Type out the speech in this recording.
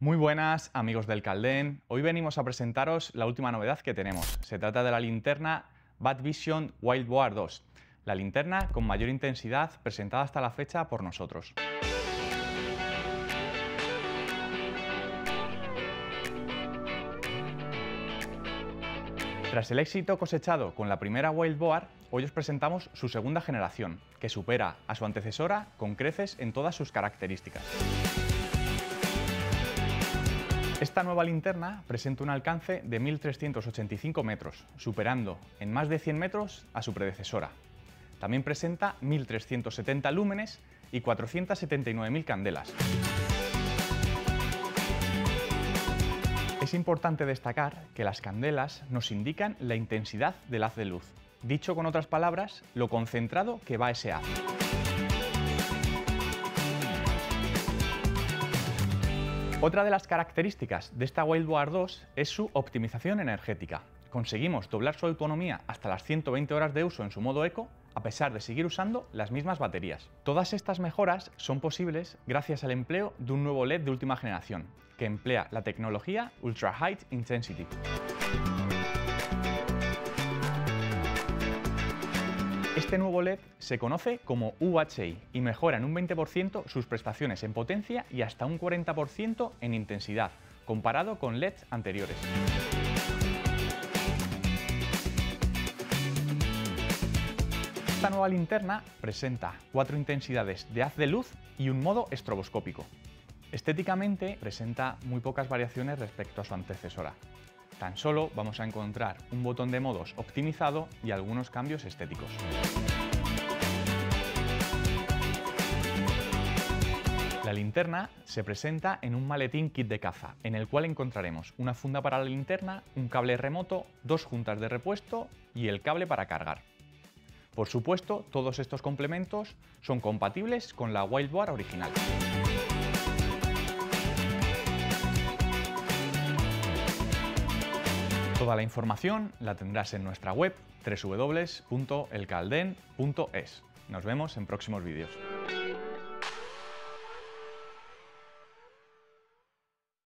Muy buenas amigos del Caldén, hoy venimos a presentaros la última novedad que tenemos. Se trata de la linterna Bad Vision Wild Boar 2, la linterna con mayor intensidad presentada hasta la fecha por nosotros. Tras el éxito cosechado con la primera Wild Boar, hoy os presentamos su segunda generación, que supera a su antecesora con creces en todas sus características. Esta nueva linterna presenta un alcance de 1.385 metros, superando en más de 100 metros a su predecesora. También presenta 1.370 lúmenes y 479.000 candelas. Es importante destacar que las candelas nos indican la intensidad del haz de luz, dicho con otras palabras, lo concentrado que va ese haz. Otra de las características de esta Wildboard 2 es su optimización energética. Conseguimos doblar su autonomía hasta las 120 horas de uso en su modo eco, a pesar de seguir usando las mismas baterías. Todas estas mejoras son posibles gracias al empleo de un nuevo LED de última generación, que emplea la tecnología Ultra High Intensity. Este nuevo LED se conoce como UHI y mejora en un 20% sus prestaciones en potencia y hasta un 40% en intensidad, comparado con LEDs anteriores. Esta nueva linterna presenta cuatro intensidades de haz de luz y un modo estroboscópico. Estéticamente presenta muy pocas variaciones respecto a su antecesora. Tan solo vamos a encontrar un botón de modos optimizado y algunos cambios estéticos. La linterna se presenta en un maletín kit de caza, en el cual encontraremos una funda para la linterna, un cable remoto, dos juntas de repuesto y el cable para cargar. Por supuesto, todos estos complementos son compatibles con la Wildboard original. Toda la información la tendrás en nuestra web www.elcalden.es. Nos vemos en próximos vídeos.